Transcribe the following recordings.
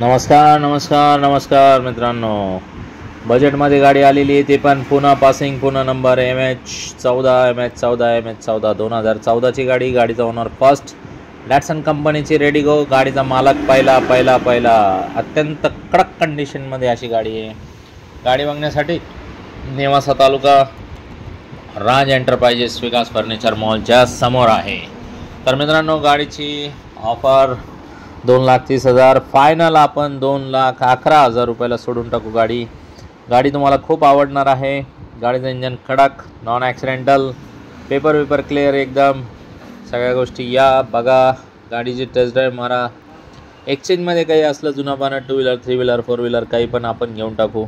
नमस्कार नमस्कार नमस्कार मित्रांनो. बजेटमध्ये गाडी आलेली आहे ते पण पुन्हा पासिंग पुन्हा नंबर एम एच चौदा एम एच चौदा एम एच चौदा दोन हजार चौदाची गाडी गाडीचा ओनर फर्स्ट डॅटसन कंपनीची रेडी गो गाडीचा मालक पहिला पहिला पहिला. अत्यंत कडक कंडिशनमध्ये अशी गाडी आहे. गाडी बघण्यासाठी नेवासा तालुका राज एंटरप्राइजेस विकास फर्निचर मॉलच्या समोर आहे. तर मित्रांनो गाडीची ऑफर दोन लाख तीस हजार. फायनल आपण दोन लाख अकरा हजार रुपयाला सोडून टाकू गाडी. गाडी तुम्हाला खूप आवडणार आहे. गाडीचं इंजन कडक नॉन ॲक्सिडेंटल पेपर वेपर क्लिअर एकदम. सगळ्या गोष्टी या. बघा गाडीची टेस्ट ड्राईव्ह मारा. एक्सचेंजमध्ये काही असलं जुना पाना two wheeler three wheeler four wheeler काही पण आपण घेऊन टाकू.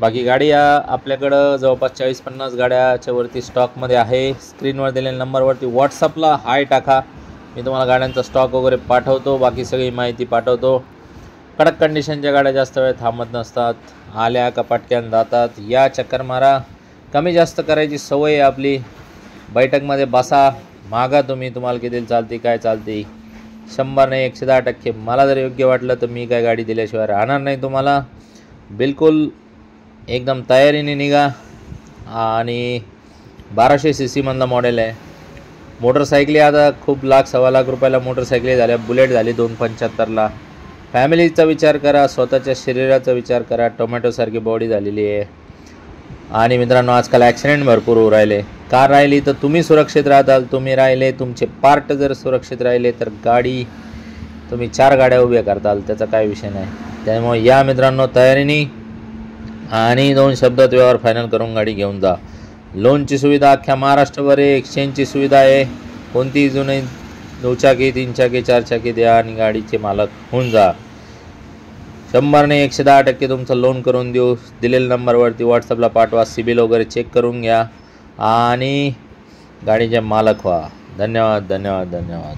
बाकी गाडी या आपल्याकडं जवळपास चाळीस पन्नास गाड्याच्या वरती स्टॉकमध्ये आहे. स्क्रीनवर दिलेल्या नंबरवरती व्हॉट्सअपला हाय टाका. मी तुम्हाला गाड्यांचा स्टॉक वगैरे पाठवतो बाकी सगळी माहिती पाठवतो. कडक कंडिशनच्या गाड्या जास्त वेळ थांबत नसतात आल्या का जातात या चक्कर मारा. कमी जास्त करायची सवय आहे आपली. बैठकमध्ये बसा मागा तुम्ही तुम्हाला किती चालते काय चालते. शंभर नाही एकशे दहा टक्के. मला जर योग्य वाटलं तर मी काय गाडी दिल्याशिवाय राहणार नाही तुम्हाला. बिलकुल एकदम तयारीने निघा. आणि बाराशे सी सीमधलं मॉडेल आहे. मोटरसायकली आता खूप लाख सव्वा लाख रुपयाला मोटरसायकली झाल्या. बुलेट झाली दोन पंच्याहत्तरला. फॅमिलीचा विचार करा स्वतःच्या शरीराचा विचार करा. टोमॅटोसारखी बॉडी झालेली आहे. आणि मित्रांनो आजकाल ॲक्सिडेंट भरपूर होऊ राहिले. कार राहिली तर तुम्ही सुरक्षित राहताल. तुम्ही राहिले तुमचे पार्ट जर सुरक्षित राहिले तर गाडी तुम्ही चार गाड्या उभ्या करताल. त्याचा काय विषय नाही. त्यामुळे या मित्रांनो तयारीने आणि दोन शब्दात व्यवहार फायनल करून गाडी घेऊन जा. लोनची सुविधा अख्ख्या महाराष्ट्रभर आहे एक्सचेंजची सुविधा आहे. कोणतीही जुने दुचाकी तीनचाकी चारचाकी द्या आणि गाडीचे मालक होऊन जा. शंभरने एकशे दहा टक्के तुमचं लोन करून देऊ. दिलेल्या नंबरवरती व्हॉट्सअपला पाठवा सिबिल वगैरे चेक करून घ्या. आणि गाडीचे मालक व्हा. धन्यवाद धन्यवाद धन्यवाद.